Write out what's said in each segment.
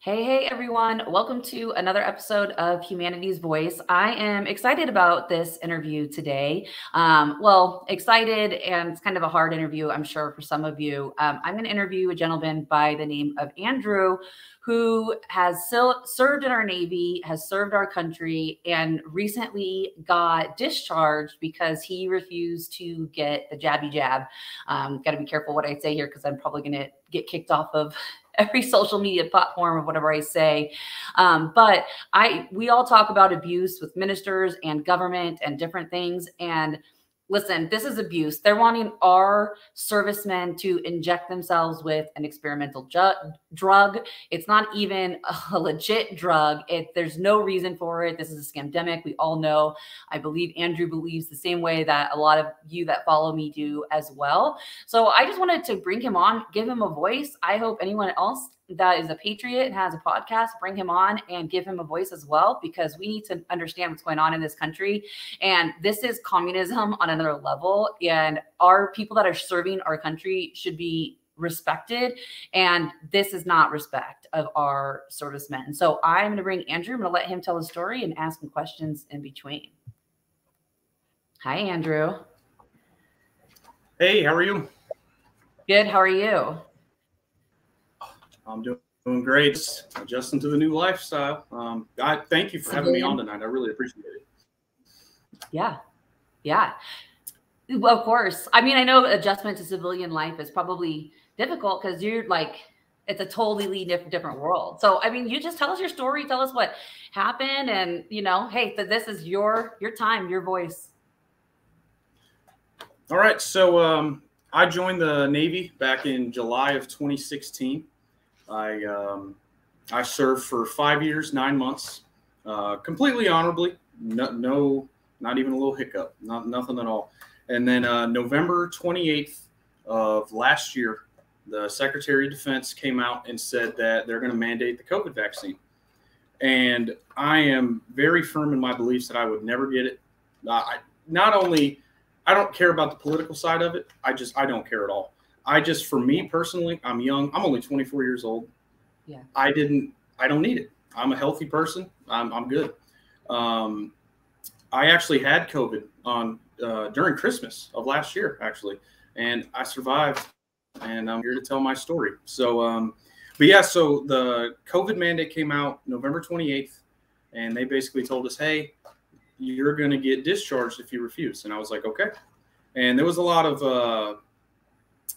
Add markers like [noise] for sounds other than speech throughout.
Hey, hey, everyone. Welcome to another episode of Humanity's Voice. I am excited about this interview today. Um, well, excited, and it's kind of a hard interview, I'm sure, for some of you. Um, I'm going to interview a gentleman by the name of Andrew, who has served in our Navy, has served our country, and recently got discharged because he refused to get the jabby jab. Um, Got to be careful what I say here because I'm probably going to get kicked off of every social media platform of whatever I say. Um, but I we all talk about abuse with ministers and government and different things. And listen, this is abuse. They're wanting our servicemen to inject themselves with an experimental drug. It's not even a [laughs] legit drug. It there's no reason for it. This is a scamdemic. We all know. I believe Andrew believes the same way that a lot of you that follow me do as well. So I just wanted to bring him on, give him a voice. I hope anyone else that is a patriot and has a podcast, bring him on and give him a voice as well, because we need to understand what's going on in this country. And this is communism on another level. And our people that are serving our country should be respected. And this is not respect of our servicemen. So I'm going to bring Andrew. I'm going to let him tell his story and ask him questions in between. Hi, Andrew. Hey, how are you? Good. How are you? I'm doing, doing great. Adjusting to the new lifestyle. Um, I thank you for having me on tonight. I really appreciate it. Yeah. Yeah. Well, of course. I mean, I know adjustment to civilian life is probably difficult because you're like, it's a totally different world. So, I mean, you just tell us your story, tell us what happened, and you know, hey, this is your your time, your voice. All right. So, um, I joined the Navy back in July of 2016. I um, I served for five years, nine months, uh, completely honorably. No, no, not even a little hiccup, not nothing at all. And then uh, November 28th of last year, the Secretary of Defense came out and said that they're going to mandate the COVID vaccine. And I am very firm in my beliefs that I would never get it. I, not only I don't care about the political side of it, I just I don't care at all. I just, for me personally, I'm young. I'm only 24 years old. Yeah. I didn't, I don't need it. I'm a healthy person. I'm, I'm good. Um, I actually had COVID on uh, during Christmas of last year, actually, and I survived. And I'm here to tell my story. So, um, but yeah, so the COVID mandate came out November 28th, and they basically told us, "Hey, you're going to get discharged if you refuse." And I was like, "Okay." And there was a lot of uh,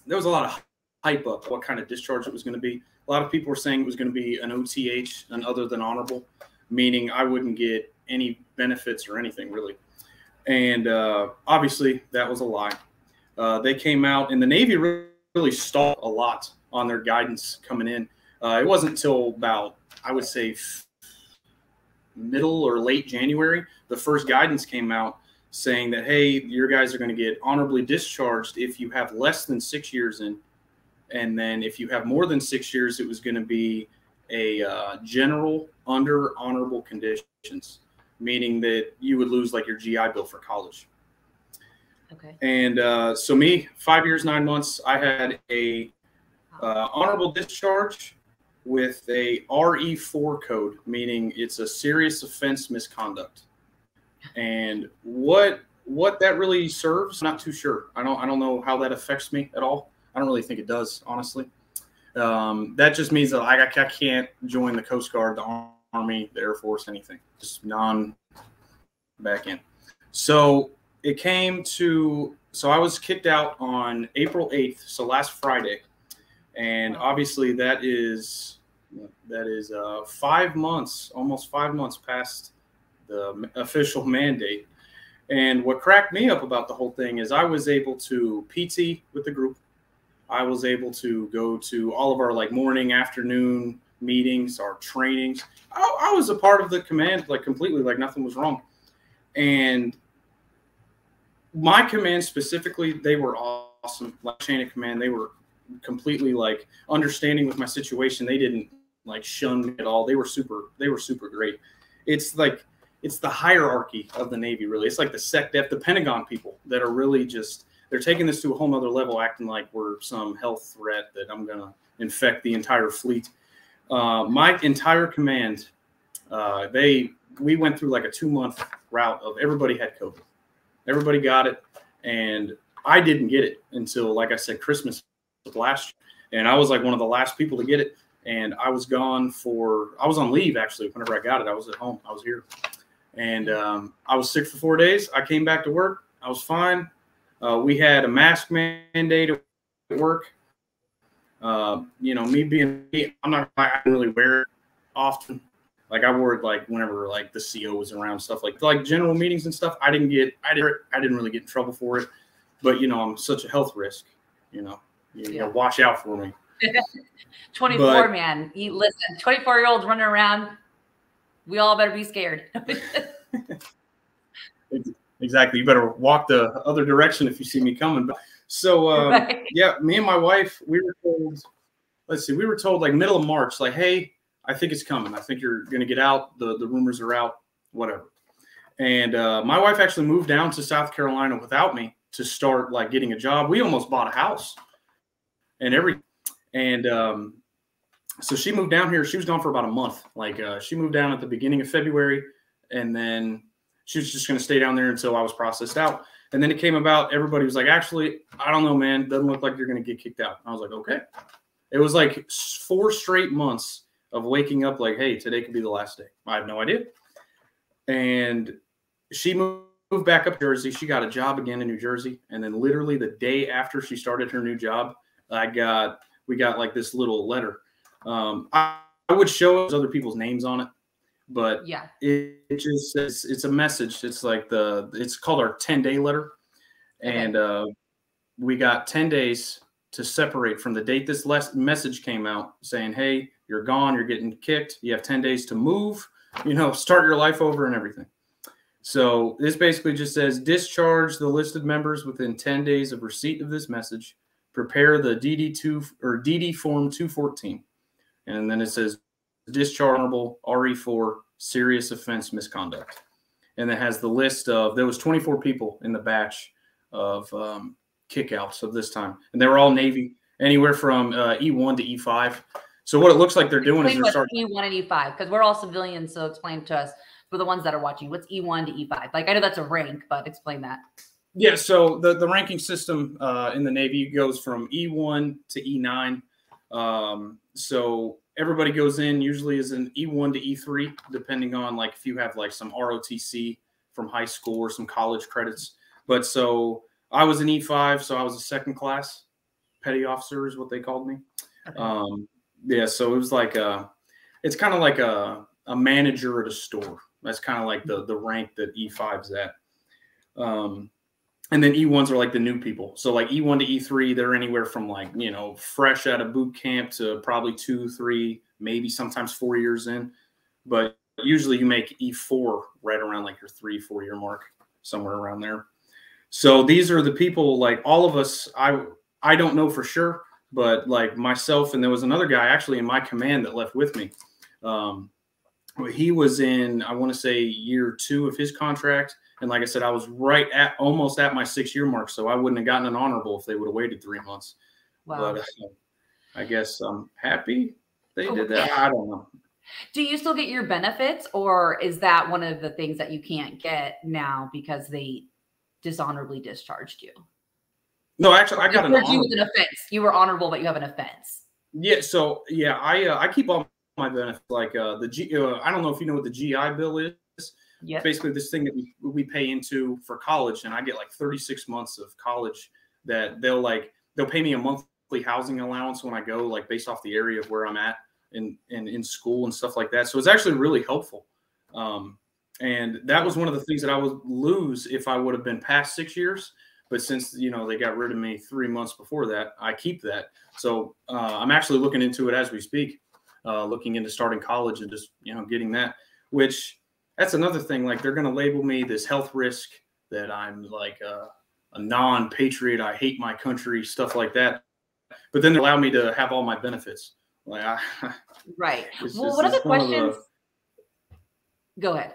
there was a lot of hype up what kind of discharge it was going to be. A lot of people were saying it was going to be an OTH, an other than honorable, meaning I wouldn't get any benefits or anything really. And uh, obviously, that was a lie. Uh, they came out, and the Navy really stalled a lot on their guidance coming in. Uh, it wasn't until about, I would say, middle or late January, the first guidance came out saying that hey, your guys are going to get honorably discharged if you have less than six years in, and then if you have more than six years, it was going to be a uh, general under honorable conditions, meaning that you would lose like your GI Bill for college. Okay. And uh, so me, five years nine months, I had a uh, honorable discharge with a RE4 code, meaning it's a serious offense misconduct and what what that really serves, I'm not too sure. I don't I don't know how that affects me at all. I don't really think it does, honestly. Um, that just means that I, I can't join the Coast Guard, the Army, the Air Force, anything. Just non back in. So it came to so I was kicked out on April 8th, so last Friday. And obviously that is that is uh, five months, almost five months past the official mandate. And what cracked me up about the whole thing is I was able to PT with the group. I was able to go to all of our like morning, afternoon meetings, our trainings. I, I was a part of the command, like completely, like nothing was wrong. And my command specifically, they were awesome. Like chain of command, they were completely like understanding with my situation. They didn't like shun me at all. They were super, they were super great. It's like it's the hierarchy of the Navy, really. It's like the SecDef, the Pentagon people that are really just they're taking this to a whole other level, acting like we're some health threat that I'm gonna infect the entire fleet. Uh, my entire command, uh, they we went through like a two month route of everybody had COVID. Everybody got it, and I didn't get it until, like I said, Christmas last year, and I was like one of the last people to get it. And I was gone for I was on leave actually. Whenever I got it, I was at home. I was here, and um, I was sick for four days. I came back to work. I was fine. Uh, we had a mask mandate at work. Uh, you know, me being me, I'm not I really wear it often. Like I wore it like whenever like the CO was around, stuff like like general meetings and stuff. I didn't get I didn't I didn't really get in trouble for it, but you know I'm such a health risk. You know, you, yeah. know, watch out for me. [laughs] 24 but, man, you listen, 24 year olds running around. We all better be scared. [laughs] exactly. You better walk the other direction if you see me coming. But so um, [laughs] right. yeah, me and my wife, we were told. Let's see, we were told like middle of March, like, hey, I think it's coming. I think you're going to get out. The the rumors are out. Whatever. And uh, my wife actually moved down to South Carolina without me to start like getting a job. We almost bought a house and every and um, so she moved down here. She was gone for about a month. Like uh, she moved down at the beginning of February, and then she was just going to stay down there until I was processed out. And then it came about. Everybody was like, "Actually, I don't know, man. Doesn't look like you're going to get kicked out." I was like, "Okay." It was like four straight months of waking up like, "Hey, today could be the last day." I have no idea. And she moved back up Jersey. She got a job again in New Jersey, and then literally the day after she started her new job, I got we got like this little letter. Um, I, I would show other people's names on it, but yeah, it, it just says it's a message. It's like the it's called our 10 day letter. And uh, we got 10 days to separate from the date this last message came out saying, Hey, you're gone, you're getting kicked, you have 10 days to move, you know, start your life over and everything. So this basically just says discharge the listed members within 10 days of receipt of this message. Prepare the DD2 or DD form 214. And then it says dischargeable RE4 serious offense misconduct. And it has the list of there was 24 people in the batch of um, kickouts of this time, and they were all Navy, anywhere from uh, E1 to E5. So what it looks like they're doing explain is they're starting E1 and E5 because we're all civilians. So explain to us for the ones that are watching, what's E1 to E5? Like I know that's a rank, but explain that. Yeah, so the, the ranking system uh, in the Navy goes from E1 to E9. Um, so everybody goes in usually is an E1 to E3, depending on like if you have like some ROTC from high school or some college credits. But so I was an E5, so I was a second class petty officer is what they called me. Okay. Um, yeah, so it was like a, it's kind of like a, a manager at a store. That's kind of like the the rank that E5's at. Um, and then E1s are like the new people. So like E1 to E3, they're anywhere from like, you know, fresh out of boot camp to probably two, three, maybe sometimes four years in. But usually you make E4 right around like your three, four year mark, somewhere around there. So these are the people like all of us, I I don't know for sure, but like myself and there was another guy actually in my command that left with me. Um, he was in, I want to say year two of his contract and like I said, I was right at almost at my six year mark, so I wouldn't have gotten an honorable if they would have waited three months. Wow. But uh, I guess I'm happy they did that. I don't know. Do you still get your benefits, or is that one of the things that you can't get now because they dishonorably discharged you? No, actually, I got an, you an offense. You were honorable, but you have an offense. Yeah. So yeah, I uh, I keep all my benefit Like uh, the G. Uh, I don't know if you know what the GI Bill is. Yeah. Basically, this thing that we, we pay into for college, and I get like 36 months of college that they'll like they'll pay me a monthly housing allowance when I go, like based off the area of where I'm at in in, in school and stuff like that. So it's actually really helpful. Um, and that was one of the things that I would lose if I would have been past six years. But since you know they got rid of me three months before that, I keep that. So uh, I'm actually looking into it as we speak, uh, looking into starting college and just you know getting that, which that's another thing. Like they're going to label me this health risk that I'm like a, a non-patriot. I hate my country, stuff like that. But then they allow me to have all my benefits. Like, I, [laughs] right. Well, what are the questions? Go ahead.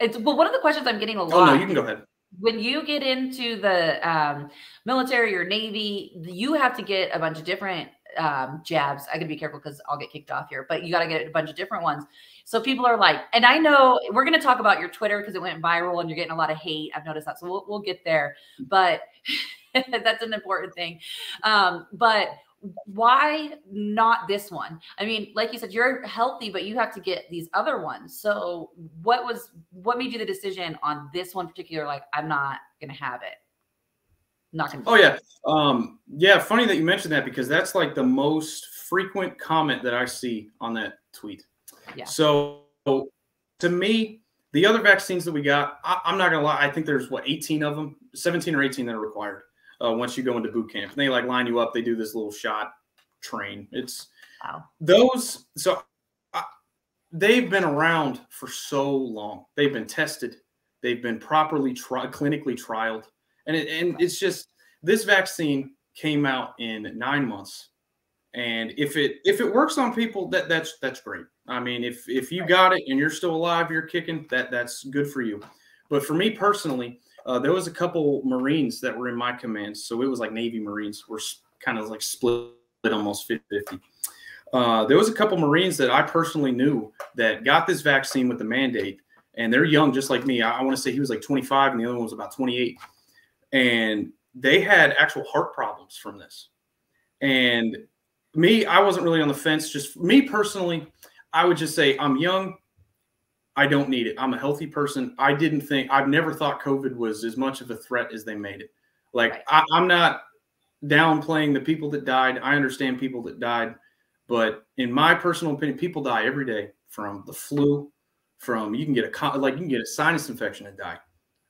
It's well, one of the questions I'm getting a lot. Oh no, you can go ahead. When you get into the um, military or navy, you have to get a bunch of different um, jabs. I gotta be careful because I'll get kicked off here, but you got to get a bunch of different ones. So people are like, and I know we're going to talk about your Twitter because it went viral and you're getting a lot of hate. I've noticed that. So we'll, we'll get there, but [laughs] that's an important thing. Um, but why not this one? I mean, like you said, you're healthy, but you have to get these other ones. So what was, what made you the decision on this one particular? Like, I'm not going to have it. Not going to. Oh yeah. Um, yeah. Funny that you mentioned that because that's like the most frequent comment that I see on that tweet. Yeah. So to me, the other vaccines that we got, I, am not gonna lie, I think there's what 18 of them, 17 or 18 that are required uh, once you go into boot camp. And they like line you up. They do this little shot train. It's wow. those. So I, they've been around for so long. They've been tested. They've been properly tri- clinically trialed, and it, and it's just this vaccine came out in nine months and if it if it works on people, that that's that's great. I mean, if if you got it and you're still alive, you're kicking, that that's good for you. But for me personally, uh, there was a couple Marines that were in my command, so it was like Navy Marines. were kind of like split almost 50-50. Uh, there was a couple Marines that I personally knew that got this vaccine with the mandate, and they're young, just like me. I, I want to say he was like 25, and the other one was about 28, and they had actual heart problems from this. And me, I wasn't really on the fence. Just me personally, I would just say I'm young. I don't need it. I'm a healthy person. I didn't think I've never thought COVID was as much of a threat as they made it. Like right. I, I'm not downplaying the people that died. I understand people that died, but in my personal opinion, people die every day from the flu, from you can get a like you can get a sinus infection and die.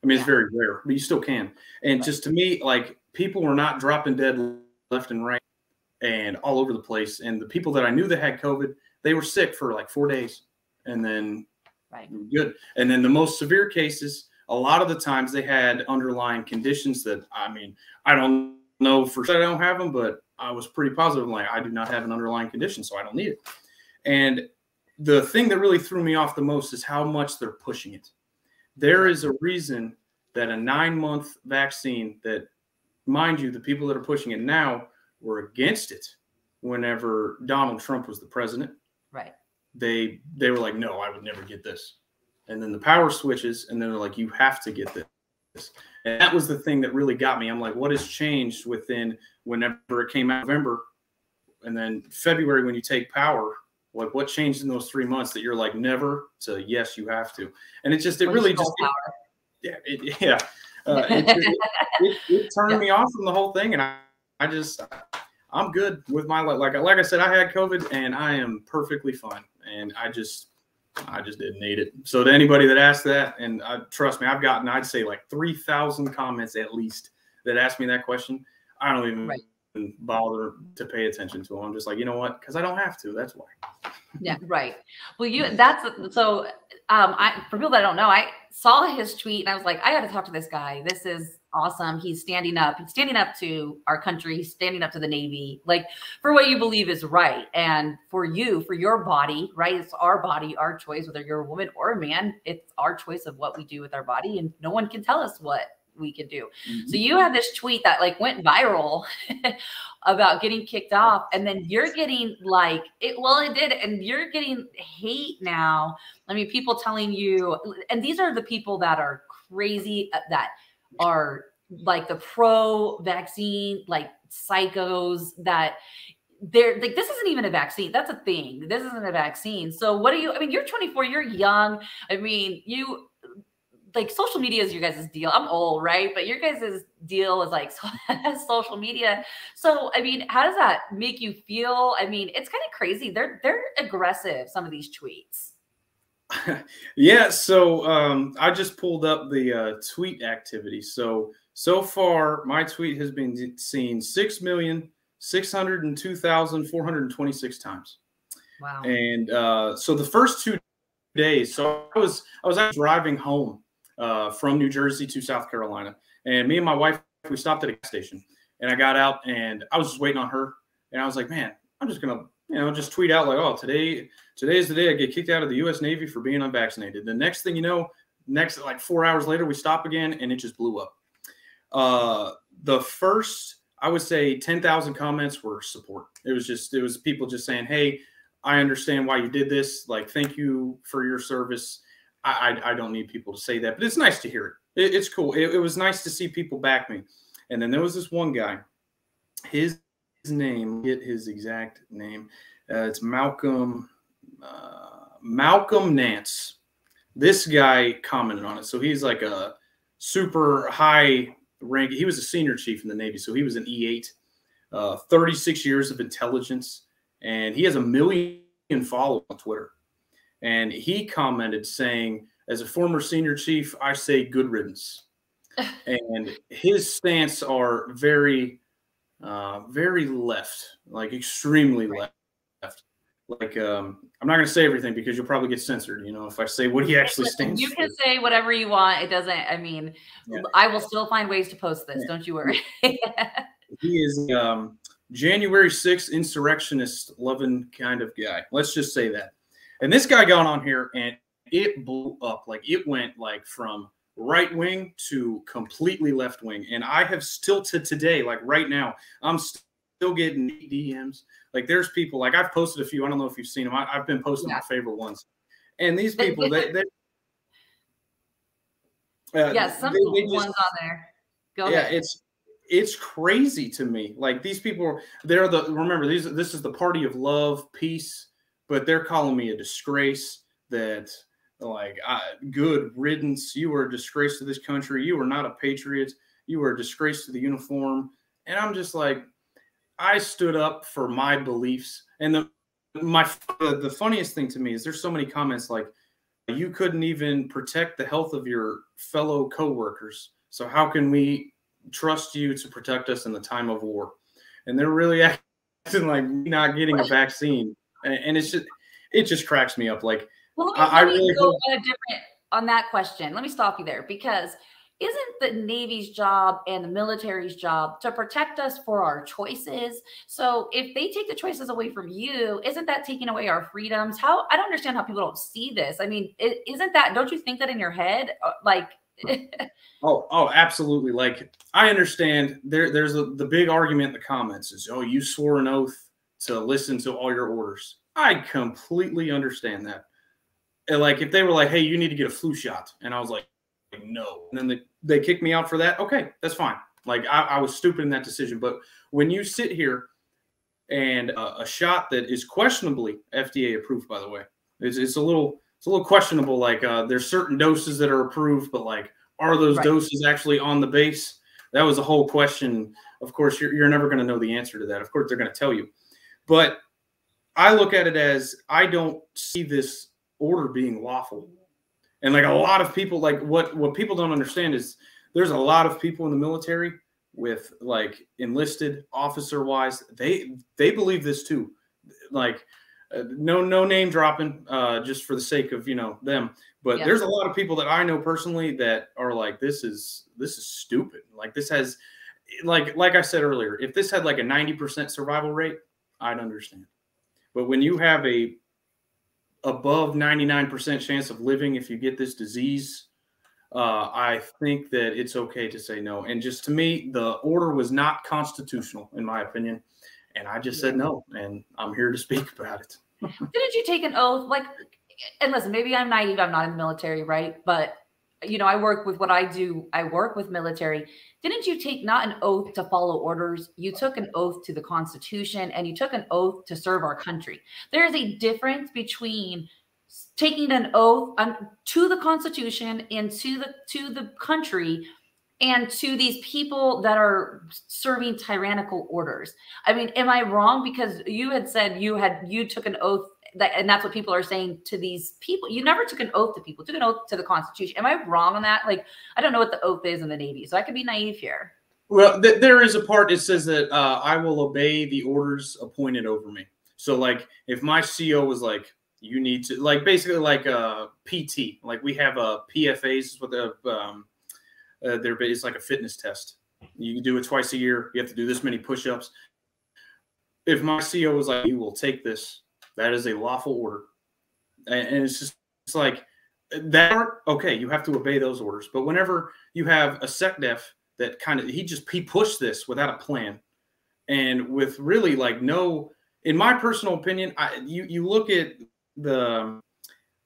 I mean, it's very rare, but you still can. And right. just to me, like people were not dropping dead left and right and all over the place. And the people that I knew that had COVID, they were sick for like four days, and then right. good. And then the most severe cases, a lot of the times they had underlying conditions that I mean, I don't know for sure I don't have them, but I was pretty positive. Like I do not have an underlying condition, so I don't need it. And the thing that really threw me off the most is how much they're pushing it. There is a reason that a nine month vaccine that, mind you, the people that are pushing it now were against it whenever Donald Trump was the president. Right. They they were like, no, I would never get this. And then the power switches, and then they're like, you have to get this. And that was the thing that really got me. I'm like, what has changed within whenever it came out November, and then February when you take power? Like, what changed in those three months that you're like never to yes, you have to? And it just it really just it, yeah it, [laughs] yeah. Uh, it, it, it, [laughs] turned yeah. me off from the whole thing, and I, I just I'm good with my like like I said I had COVID and I am perfectly fine and I just I just didn't need it. So to anybody that asked that, and uh, trust me, I've gotten I'd say like three thousand comments at least that asked me that question. I don't even right. Bother to pay attention to them. I'm just like you know what, because I don't have to. That's why. yeah, right. Well, you that's so. Um, I for people that don't know, I saw his tweet and I was like, I got to talk to this guy. This is awesome. He's standing up. He's standing up to our country. He's standing up to the Navy, like for what you believe is right. And for you, for your body, right? It's our body, our choice, whether you're a woman or a man. It's our choice of what we do with our body. And no one can tell us what we can do. Mm-hmm. So you had this tweet that like went viral [laughs] about getting kicked off and then you're getting like it well it did and you're getting hate now. I mean people telling you and these are the people that are crazy uh, that are like the pro vaccine, like psychos that they're like this isn't even a vaccine that's a thing this isn't a vaccine so what do you i mean you're 24 you're young i mean you like social media is your guys' deal. I'm old right? But your guys' deal is like [laughs] social media. So i mean how does that make you feel? I mean it's kind of crazy. They're they're aggressive some of these tweets. [laughs] Yeah, so um, I just pulled up the uh, tweet activity. So so far, my tweet has been seen six million six hundred and two thousand four hundred twenty-six times. Wow! And uh, so the first two days, so I was I was driving home uh, from New Jersey to South Carolina, and me and my wife we stopped at a gas station, and I got out and I was just waiting on her, and I was like, man, I'm just gonna you know, just tweet out like, "Oh, today, today is the day I get kicked out of the U.S. Navy for being unvaccinated." The next thing you know, next like four hours later, we stop again, and it just blew up. Uh, the first, I would say 10,000 comments were support. It was just, it was people just saying, Hey, I understand why you did this. Like, thank you for your service. I, I, I don't need people to say that, but it's nice to hear it. it it's cool. It, it, was nice to see people back me. And then there was this one guy, his, his name, get his exact name. Uh, it's Malcolm, uh, Malcolm Nance. This guy commented on it. So he's like a super high rank. He was a senior chief in the Navy, so he was an E8, uh, 36 years of intelligence, and he has a million followers on Twitter. And he commented saying, as a former senior chief, I say good riddance. [laughs] and his stance are very, uh, very left, like extremely left like um, I'm not going to say everything because you'll probably get censored. You know, if I say what he actually stands. You can for. say whatever you want. It doesn't. I mean, yeah. I will still find ways to post this. Yeah. Don't you worry. [laughs] he is um, January 6th insurrectionist loving kind of guy. Let's just say that. And this guy got on here and it blew up. Like it went like from right wing to completely left wing. And I have still to today, like right now, I'm still getting DMs like there's people like I've posted a few. I don't know if you've seen them. I, have been posting yeah. my favorite ones, and these people they, they uh, yeah, some they, they just, ones on there. Go yeah, ahead. it's it's crazy to me. Like these people, they're the remember these. This is the party of love, peace, but they're calling me a disgrace. That like I, good riddance. You are a disgrace to this country. You are not a patriot. You are a disgrace to the uniform. And I'm just like, I stood up for my beliefs. And the my the funniest thing to me is there's so many comments like you couldn't even protect the health of your fellow coworkers. So how can we trust you to protect us in the time of war? And they're really [laughs] acting like not getting a vaccine, and it's just it just cracks me up. Like well, I, I really go hope- on a different on that question. Let me stop you there because isn't the Navy's job and the military's job to protect us for our choices? So if they take the choices away from you, isn't that taking away our freedoms? How I don't understand how people don't see this. I mean, is not that? Don't you think that in your head, uh, like? [laughs] oh, oh, absolutely. Like I understand there. There's a, the big argument in the comments is, oh, you swore an oath to listen to all your orders. I completely understand that. And like if they were like, hey, you need to get a flu shot, and I was like no. And then they, they kicked me out for that. Okay, that's fine. Like I, I was stupid in that decision. But when you sit here and uh, a shot that is questionably FDA approved, by the way, it's, it's a little it's a little questionable. Like uh, there's certain doses that are approved, but like are those right. doses actually on the base? That was a whole question. Of course, you're, you're never going to know the answer to that. Of course, they're going to tell you. But I look at it as I don't see this order being lawful and like a lot of people, like what what people don't understand is there's a lot of people in the military with like enlisted officer wise. They they believe this too. Like uh, no no name dropping, uh, just for the sake of you know them. But yeah. there's a lot of people that I know personally that are like this is this is stupid. Like this has like like I said earlier, if this had like a 90% survival rate, I'd understand. But when you have a above 99% chance of living if you get this disease, uh, I think that it's okay to say no. And just to me, the order was not constitutional, in my opinion. And I just said no. And I'm here to speak about it. Didn't you take an oath? Like, and listen, maybe I'm naive. I'm not in the military, right? But, you know, I work with what I do, I work with military. Didn't you take not an oath to follow orders? You took an oath to the Constitution and you took an oath to serve our country. There is a difference between taking an oath to the Constitution and to the to the country and to these people that are serving tyrannical orders. I mean, am I wrong? Because you had said you had you took an oath that, and that's what people are saying to these people. You never took an oath to people, took an oath to the Constitution. Am I wrong on that? Like, I don't know what the oath is in the Navy, so I could be naive here. Well, th- there is a part that says that uh, I will obey the orders appointed over me. So, like, if my CO was like, you need to, like, basically like a uh, PT, like we have a PFAs with a, um, uh, there is like a fitness test. You do it twice a year. You have to do this many push-ups. If my CO was like, you will take this that is a lawful order. And it's just it's like that okay, you have to obey those orders. But whenever you have a SecDef that kind of he just he pushed this without a plan, and with really like no, in my personal opinion, I, you you look at the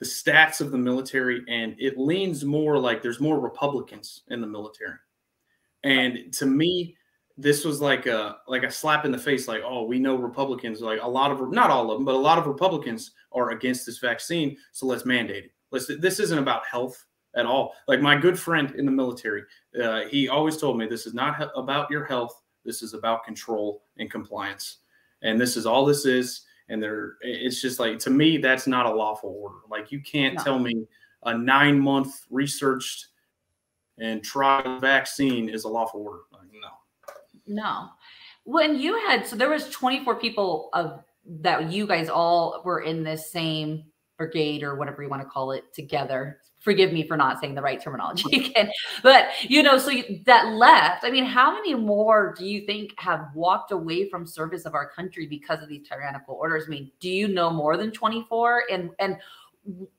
the stats of the military, and it leans more like there's more Republicans in the military. And to me, this was like a like a slap in the face. Like, oh, we know Republicans. Like a lot of not all of them, but a lot of Republicans are against this vaccine. So let's mandate it. Let's. This isn't about health at all. Like my good friend in the military, uh, he always told me this is not about your health. This is about control and compliance. And this is all this is and they're it's just like to me that's not a lawful order like you can't no. tell me a nine month researched and trial vaccine is a lawful order like, no. When you had so there was 24 people of that you guys all were in this same brigade or whatever you want to call it together. Forgive me for not saying the right terminology [laughs] again but you know so you, that left i mean how many more do you think have walked away from service of our country because of these tyrannical orders? I mean do you know more than 24 and and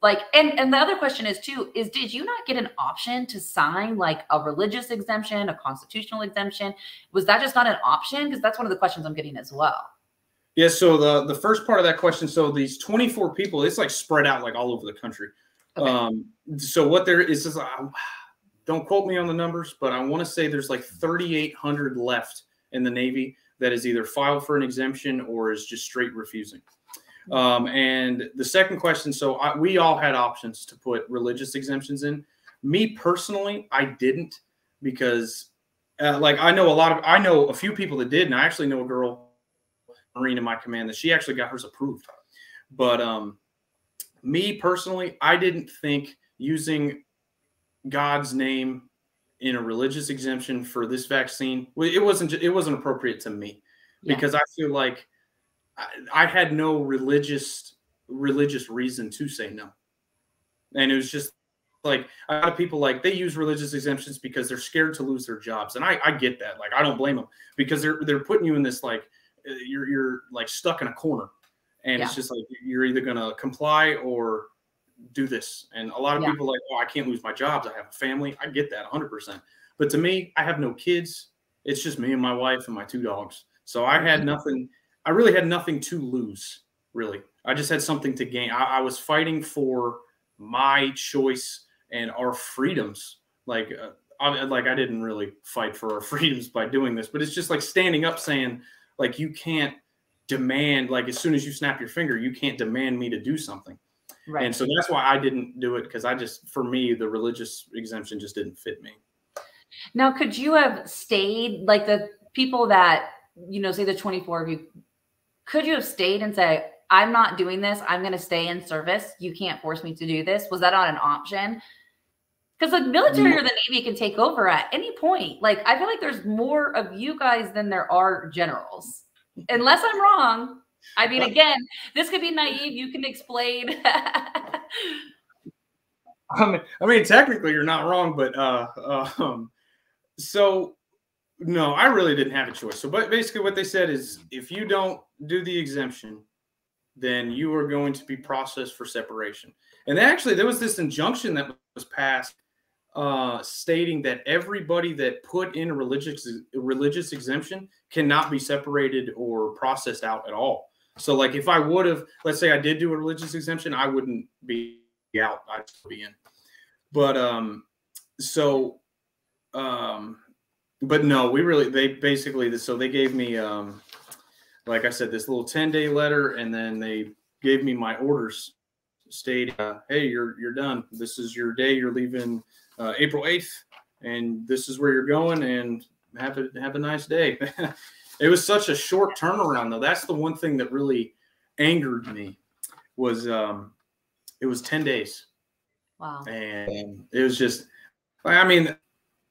like and and the other question is too is did you not get an option to sign like a religious exemption a constitutional exemption was that just not an option because that's one of the questions i'm getting as well yeah so the the first part of that question so these 24 people it's like spread out like all over the country Okay. Um, so what there is is, uh, don't quote me on the numbers, but I want to say there's like 3,800 left in the Navy that is either filed for an exemption or is just straight refusing. Um, and the second question, so I, we all had options to put religious exemptions in. Me personally, I didn't because, uh, like, I know a lot of, I know a few people that did, and I actually know a girl, Marine in my command, that she actually got hers approved. But um, me personally, I didn't think using God's name in a religious exemption for this vaccine it wasn't it wasn't appropriate to me yeah. because I feel like I, I had no religious religious reason to say no, and it was just like a lot of people like they use religious exemptions because they're scared to lose their jobs. And I, I get that. Like i don't blame them because they're they're putting you in this like uh, you're you're like stuck in a corner. And yeah. it's just like you're either going to comply or do this. And a lot of yeah. people like oh i can't lose my jobs. I have a family. I get that 100% but to me i have no kids. It's just me and my wife and my two dogs. So i had mm-hmm. nothing i really had nothing to lose really. I just had something to gain. I, I was fighting for my choice and our freedoms. Like uh, I, like i didn't really fight for our [laughs] freedoms by doing this but it's just like standing up saying like you can't demand like as soon as you snap your finger you can't demand me to do something. Right. And so that's why i didn't do it because i just for me the religious exemption just didn't fit me. Now could you have stayed like the people that you know say the 24 of you could you have stayed and say i'm not doing this i'm going to stay in service you can't force me to do this was that not an option because the military or the navy can take over at any point like i feel like there's more of you guys than there are generals unless I'm wrong. I mean, again, this could be naive. You can explain. [laughs] I mean, I mean, technically, you're not wrong, but uh, uh, um, so no, I really didn't have a choice. So, but basically, what they said is, if you don't do the exemption, then you are going to be processed for separation. And actually, there was this injunction that was passed uh, stating that everybody that put in a religious religious exemption cannot be separated or processed out at all. So, like, if I would have, let's say, I did do a religious exemption, I wouldn't be out; I'd be in. But um, so um, but no, we really they basically so they gave me um, like I said, this little ten day letter, and then they gave me my orders stating, uh, "Hey, you're you're done. This is your day. You're leaving." uh, April 8th, and this is where you're going, and have a have a nice day. [laughs] it was such a short turnaround, though. That's the one thing that really angered me was um, it was 10 days. Wow. And it was just, I mean,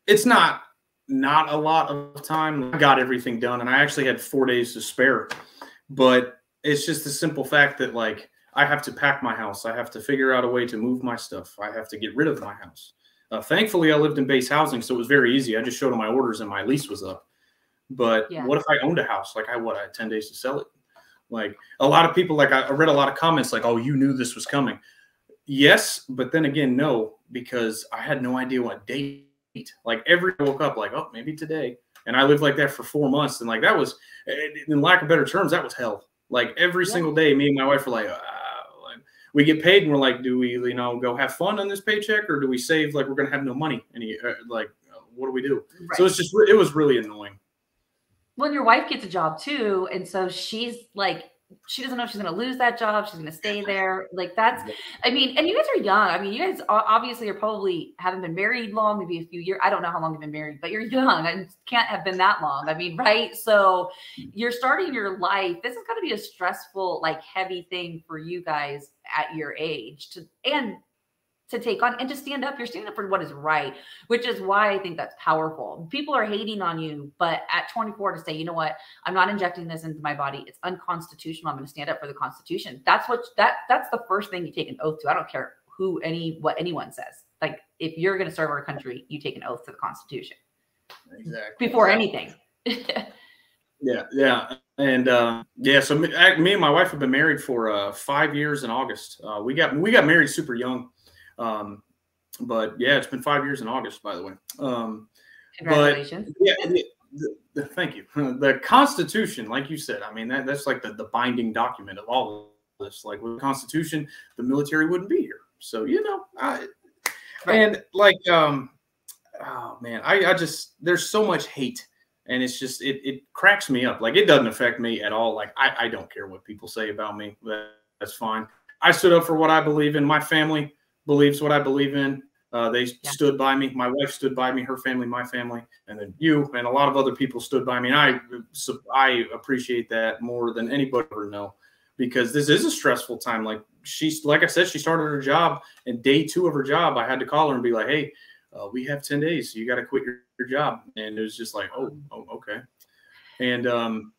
it's not not a lot of time. I got everything done, and I actually had four days to spare. But it's just the simple fact that like I have to pack my house. I have to figure out a way to move my stuff. I have to get rid of my house. Uh, thankfully, I lived in base housing, so it was very easy. I just showed them my orders and my lease was up. But yeah. what if I owned a house? Like I what? I had ten days to sell it. Like a lot of people, like I read a lot of comments, like, "Oh, you knew this was coming." Yes, but then again, no, because I had no idea what date. Like every I woke up, like, "Oh, maybe today," And I lived like that for four months. And like that was, in lack of better terms, that was hell. Like every yeah. single day, me and my wife were like, we get paid and we're like, do we, you know, go have fun on this paycheck or do we save like we're going to have no money? And he, uh, like, what do we do? Right. So it's just, it was really annoying. Well, your wife gets a job too. And so she's like, she doesn't know if she's going to lose that job. She's going to stay [laughs] there. Like that's, I mean, and you guys are young. I mean, you guys obviously are probably haven't been married long, maybe a few years. I don't know how long you've been married, but you're young and can't have been that long. I mean, right? So mm. you're starting your life. This is going to be a stressful, like heavy thing for you guys at your age to, and to take on and to stand up. You're standing up for what is right, which is why I think that's powerful. People are hating on you, but at 24 to say, you know what, I'm not injecting this into my body. It's unconstitutional. I'm going to stand up for the Constitution. That's what that that's the first thing you take an oath to. I don't care who any what anyone says. Like if you're going to serve our country, you take an oath to the Constitution. Exactly. Before anything. [laughs] yeah, yeah. And uh, yeah, so me, me, and my wife have been married for uh, five years in August. Uh, we got we got married super young. Um, but yeah, it's been five years in August, by the way. Um, Congratulations. But, yeah, the, the, the, thank you. [laughs] The Constitution, like you said, I mean that that's like the, the binding document of all of this. Like with the Constitution, the military wouldn't be here. So you know, I, and like um, oh man, I I just there's so much hate and it's just it, it cracks me up like it doesn't affect me at all like I, I don't care what people say about me that's fine i stood up for what i believe in my family believes what I believe in. Uh, they yeah. stood by me. My wife stood by me, her family, my family, and then you and a lot of other people stood by me. And I, I appreciate that more than anybody ever know, because this is a stressful time. Like she's, like I said, she started her job, and day two of her job, I had to call her and be like, "Hey, uh, we have ten days. So you got to quit your, your job." And it was just like, "Oh, oh okay." And um,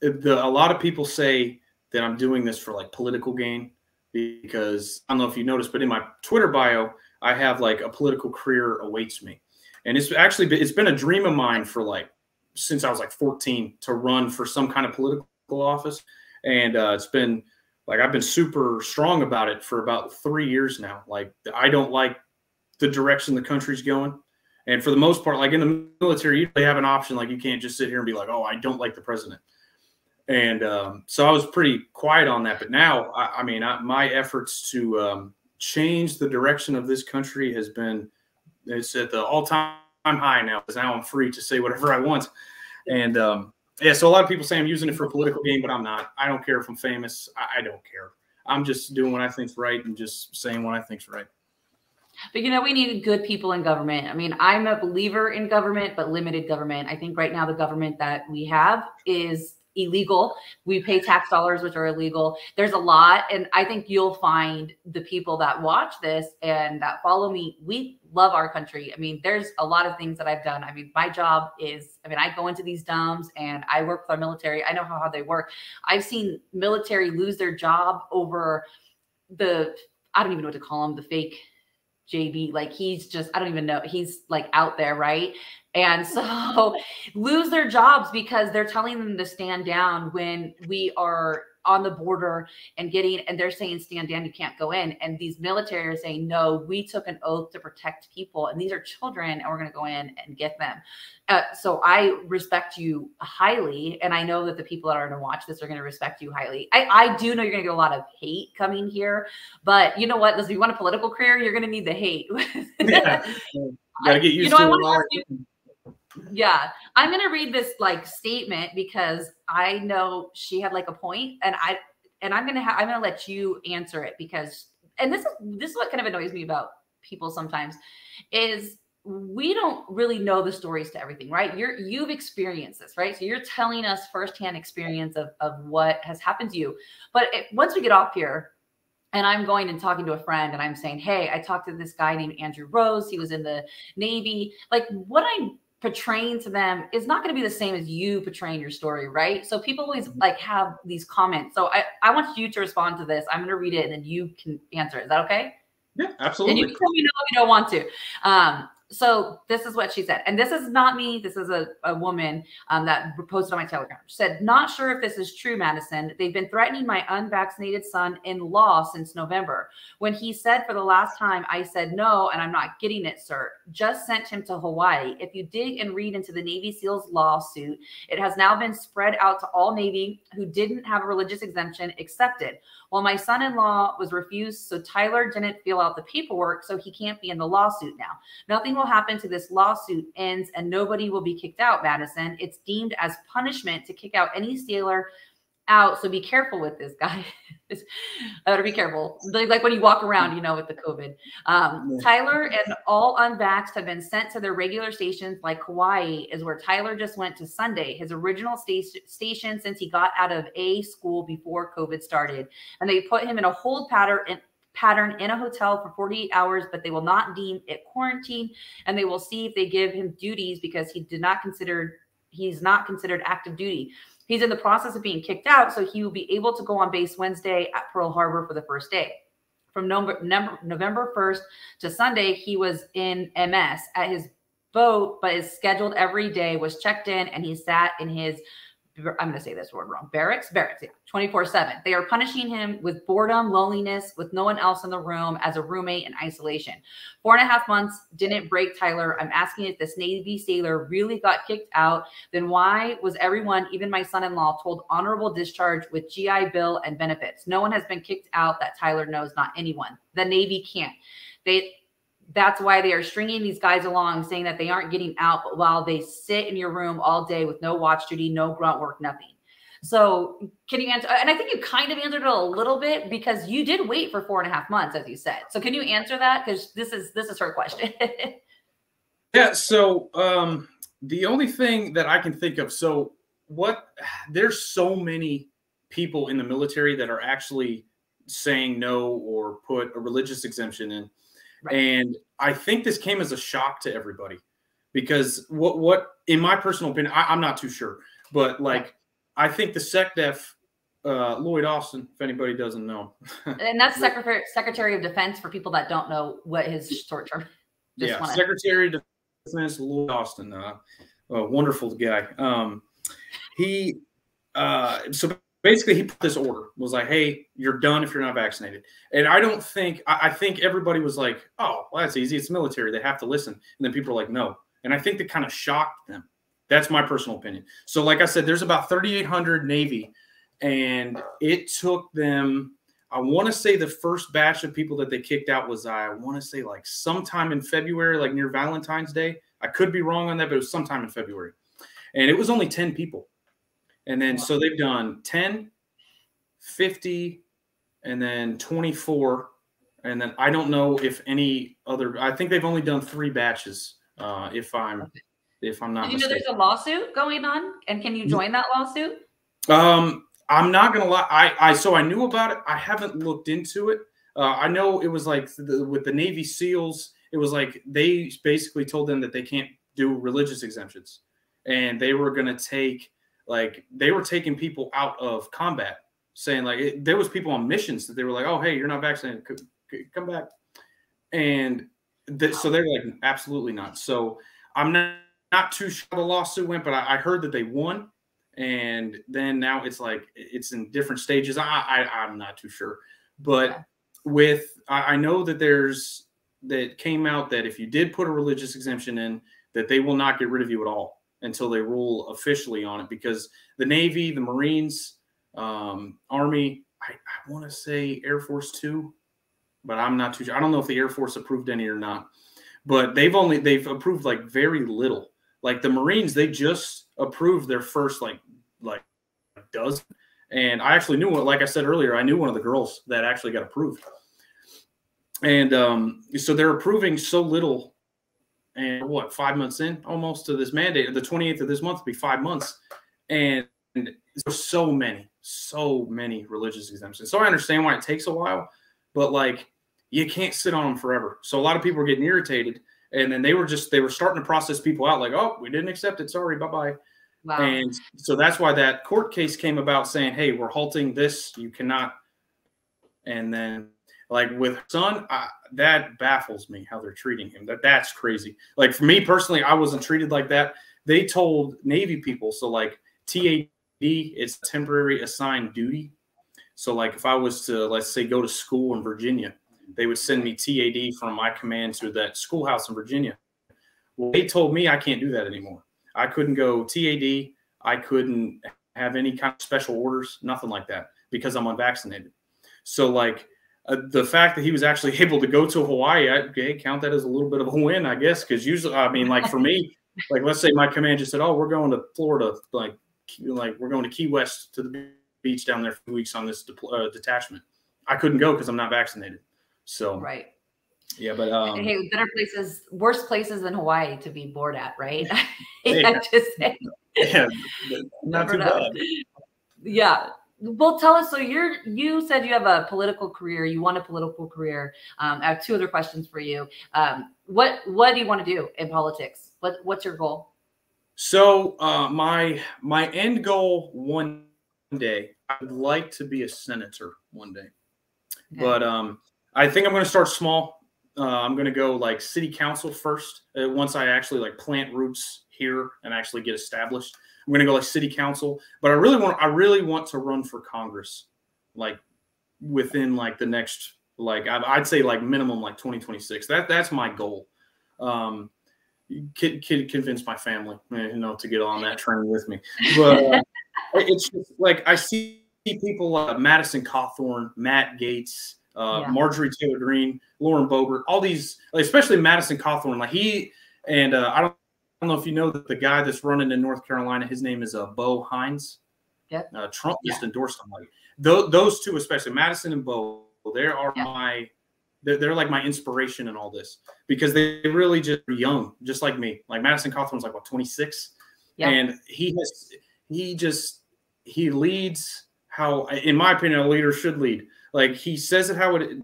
the, a lot of people say that I'm doing this for like political gain because I don't know if you noticed, but in my Twitter bio, I have like a political career awaits me. And it's actually been, it's been a dream of mine for like since I was like 14 to run for some kind of political office. And uh, it's been like I've been super strong about it for about three years now. Like I don't like the direction the country's going. And for the most part, like in the military, you have an option. Like you can't just sit here and be like, "Oh, I don't like the president." And um, so I was pretty quiet on that. But now, I, I mean, I, my efforts to um, change the direction of this country has been it's at the all time high now because now I'm free to say whatever I want. And um, yeah, so a lot of people say I'm using it for a political game, but I'm not. I don't care if I'm famous. I, I don't care. I'm just doing what I think's right and just saying what I think's right. But you know, we need good people in government. I mean, I'm a believer in government, but limited government. I think right now the government that we have is illegal. We pay tax dollars, which are illegal. There's a lot. And I think you'll find the people that watch this and that follow me, we love our country. I mean, there's a lot of things that I've done. I mean, my job is, I mean, I go into these DUMBs and I work with our military. I know how, how they work. I've seen military lose their job over the, I don't even know what to call them, the fake JB. Like he's just, I don't even know. He's like out there, right? And so [laughs] lose their jobs because they're telling them to stand down when we are on the border and getting and they're saying stand down you can't go in. And these military are saying no we took an oath to protect people and these are children and we're going to go in and get them. Uh, so i respect you highly and i know that the people that are going to watch this are going to respect you highly. I, I do know you're going to get a lot of hate coming here but you know what? If you want a political career you're going to need the hate. [laughs] Yeah. gotta get used you know, to it yeah i'm going to read this like statement because i know she had like a point and i and i'm going to have i'm going to let you answer it because and this is this is what kind of annoys me about people sometimes is we don't really know the stories to everything right you're you've experienced this right so you're telling us firsthand experience of of what has happened to you but it, once we get off here and I'm going and talking to a friend and I'm saying, Hey, I talked to this guy named Andrew Rose. He was in the Navy. Like what I'm portraying to them is not going to be the same as you portraying your story, right? So people always mm-hmm. like have these comments. So I, I want you to respond to this. I'm going to read it and then you can answer. Is that okay? Yeah, absolutely. And you can let me know if you don't want to. Um, so this is what she said, and this is not me. This is a, a woman um, that posted on my Telegram. She said, "Not sure if this is true, Madyson. They've been threatening my unvaccinated son in law since November. When he said for the last time, I said no, and I'm not getting it, sir. Just sent him to Hawaii. If you dig and read into the Navy SEALs lawsuit, it has now been spread out to all Navy who didn't have a religious exemption accepted. Well, my son-in-law was refused, so Tyler didn't fill out the paperwork, so he can't be in the lawsuit now. Nothing will happen to this lawsuit ends, and nobody will be kicked out, Madyson. It's deemed as punishment to kick out any sailor out. So be careful with this guy. I gotta be careful. Like, like, when you walk around, you know, with the COVID. Um, Tyler and all unvaxxed have been sent to their regular stations, like Hawaii is where Tyler just went to Sunday, his original sta- station since he got out of a school before COVID started. And they put him in a hold pattern in, pattern in a hotel for 48 hours, but they will not deem it quarantine and they will see if they give him duties because he did not consider he's not considered active duty. He's in the process of being kicked out, so he will be able to go on base Wednesday at Pearl Harbor for the first day. From November, November 1st to Sunday, he was in MS at his boat, but is scheduled every day, was checked in, and he sat in his I'm going to say this word wrong. Barracks, barracks, yeah, 24 7. They are punishing him with boredom, loneliness, with no one else in the room as a roommate in isolation. Four and a half months didn't break Tyler. I'm asking if this Navy sailor really got kicked out, then why was everyone, even my son in law, told honorable discharge with GI Bill and benefits? No one has been kicked out that Tyler knows, not anyone. The Navy can't. They that's why they are stringing these guys along saying that they aren't getting out but while they sit in your room all day with no watch duty no grunt work nothing. So can you answer and i think you kind of answered it a little bit because you did wait for four and a half months as you said. So can you answer that? Because this is this is her question. [laughs] Yeah so um the only thing that i can think of so what there's so many people in the military that are actually saying no or put a religious exemption in Right. And I think this came as a shock to everybody because what what in my personal opinion, I, am not too sure, but like I think the SecDef uh, Lloyd Austin, if anybody doesn't know, [laughs] and that's Secretary Secretary of Defense for people that don't know what his short term. Yeah. Secretary of Defense Lloyd Austin, uh, a wonderful guy. Um, he uh, so basically he put this order was like hey you're done if you're not vaccinated. And i don't think i, I think everybody was like oh well that's easy. It's military. They have to listen. And then people are like no. And i think that kind of shocked them. That's my personal opinion. So like i said there's about 3800 navy and it took them i want to say the first batch of people that they kicked out was i want to say like sometime in february like near valentine's day. I could be wrong on that but it was sometime in february. And it was only 10 people and then so they've done 10, 50, and then 24. And then I don't know if any other I think they've only done three batches, uh, if I'm if I'm not Did you know there's a lawsuit going on? And can you join that lawsuit? Um, I'm not gonna lie. I, I so I knew about it. I haven't looked into it. Uh, I know it was like the, with the Navy SEALs. It was like they basically told them that they can't do religious exemptions, and they were gonna take like they were taking people out of combat, saying like it, there was people on missions that they were like, "Oh, hey, you're not vaccinated, come back," and th- so they're like, "Absolutely not." So I'm not not too sure the lawsuit went, but I, I heard that they won, and then now it's like it's in different stages. I, I I'm not too sure, but with I, I know that there's that came out that if you did put a religious exemption in, that they will not get rid of you at all until they rule officially on it because the Navy, the Marines, um, Army, I, I want to say Air Force too, but I'm not too sure. I don't know if the Air Force approved any or not, but they've only they've approved like very little. Like the Marines, they just approved their first like like dozen. And I actually knew what, like I said earlier, I knew one of the girls that actually got approved. And um, so they're approving so little and what five months in almost to this mandate the 28th of this month will be five months. And there's so many so many religious exemptions. So i understand why it takes a while but like you can't sit on them forever. So a lot of people are getting irritated and then they were just they were starting to process people out like oh we didn't accept it. Sorry. Bye-bye. Wow. and so that's why that court case came about saying hey we're halting this. You cannot and then Like with son, I, that baffles me how they're treating him. That that's crazy. Like for me personally, I wasn't treated like that. They told Navy people so like TAD, it's temporary assigned duty. So like if I was to let's say go to school in Virginia, they would send me TAD from my command to that schoolhouse in Virginia. Well, they told me I can't do that anymore. I couldn't go TAD. I couldn't have any kind of special orders, nothing like that, because I'm unvaccinated. So like uh, the fact that he was actually [laughs] able to go to Hawaii, I okay, count that as a little bit of a win, I guess. Because usually, I mean, like for me, [laughs] like let's say my command just said, "Oh, we're going to Florida, like like we're going to Key West to the beach down there for weeks on this de- uh, detachment." I couldn't go because I'm not vaccinated. So right. Yeah, but um, hey, better places, worse places than Hawaii to be bored at, right? [laughs] I just say. Yeah, not too bad. Yeah, well tell us so you're you said you have a political career you want a political career. Um, i have two other questions for you. Um, what what do you want to do in politics? What what's your goal? So uh, my my end goal one day i would like to be a senator one day. Okay. but um i think i'm going to start small. Uh, i'm going to go like city council first uh, once i actually like plant roots here and actually get established I'm going to go like city council, but I really want I really want to run for Congress, like within like the next like I'd say like minimum like 2026. That that's my goal. Um, can, can convince my family, you know, to get on that train with me. But uh, [laughs] it's just like I see people like Madison Cawthorn, Matt Gaetz, uh, yeah. Marjorie Taylor Greene, Lauren Boebert, all these, especially Madison Cawthorn. Like he and uh, I don't don't know if you know that the guy that's running in North Carolina, his name is uh, Bo Hines. Yeah. Uh, Trump just endorsed him. Like th- those two, especially Madison and Bo, they are yeah. my they're, they're, like my inspiration in all this because they really just young, just like me. Like Madison Cawthorn's like what 26, yeah. and he has he just he leads how, in my opinion, a leader should lead. Like he says it how it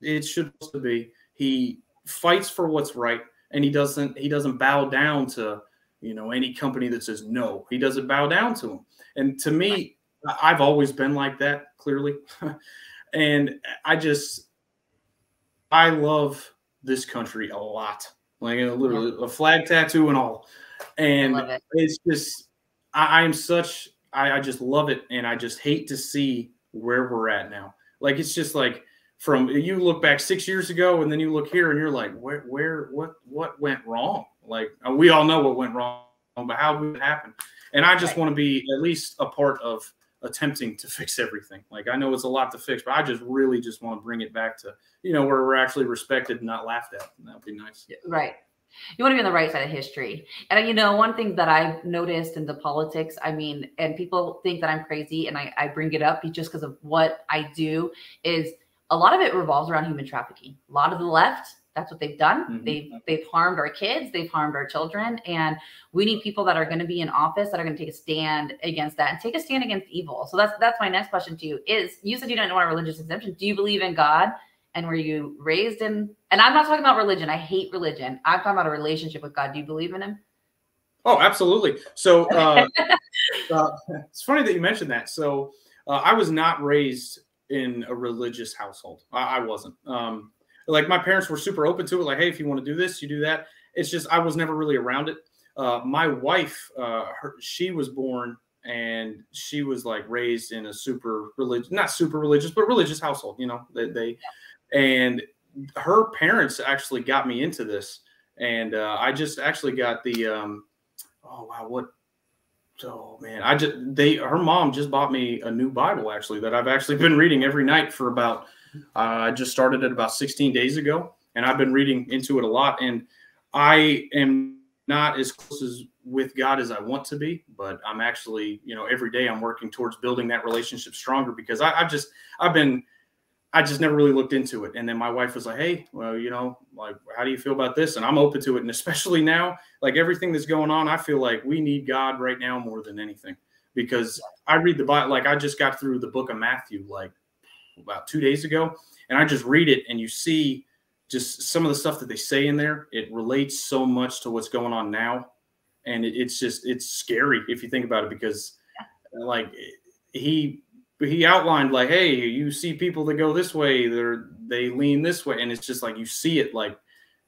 it should be. He fights for what's right and he doesn't he doesn't bow down to you know any company that says no. He doesn't bow down to them and to me i've always been like that clearly. [laughs] And i just i love this country a lot. Like a literally a flag tattoo and all. And it. it's just I, am such I, I just love it. And i just hate to see where we're at now. Like it's just like from you look back six years ago and then you look here and you're like where where what what went wrong? Like uh, we all know what went wrong but how did it happen? And i just right. want to be at least a part of attempting to [laughs] fix everything. Like i know it's a lot to fix but i just really just want to bring it back to you know where we're actually respected and not laughed at and that would be nice. Right. You want to be on the right side of history. And you know, one thing that I've noticed in the politics, I mean, and people think that I'm crazy and I, I bring it up just because of what I do, is a lot of it revolves around human trafficking. A lot of the left, that's what they've done. Mm-hmm. They've they've harmed our kids, they've harmed our children, and we need people that are going to be in office that are going to take a stand against that and take a stand against evil. So that's that's my next question to you. Is you said you don't want a religious exemption. Do you believe in God? And were you raised in? And I'm not talking about religion. I hate religion. I'm talking about a relationship with God. Do you believe in Him? Oh, absolutely. So uh, [laughs] uh, it's funny that you mentioned that. So uh, I was not raised in a religious household. I, I wasn't. Um, like my parents were super open to it. Like, hey, if you want to do this, you do that. It's just I was never really around it. Uh, my wife, uh, her, she was born and she was like raised in a super religious, not super religious, but religious household. You know, they, they and her parents actually got me into this, and uh, I just actually got the um, oh wow, what oh man, I just they her mom just bought me a new Bible actually that I've actually been reading every night for about uh, I just started it about 16 days ago, and I've been reading into it a lot. And I am not as close as with God as I want to be, but I'm actually, you know, every day I'm working towards building that relationship stronger because I've just I've been I just never really looked into it. And then my wife was like, Hey, well, you know, like, how do you feel about this? And I'm open to it. And especially now, like everything that's going on, I feel like we need God right now more than anything because I read the Bible. Like I just got through the book of Matthew, like about two days ago, and I just read it and you see just some of the stuff that they say in there. It relates so much to what's going on now. And it's just, it's scary if you think about it because like he he outlined like, hey, you see people that go this way, they're they lean this way, and it's just like you see it like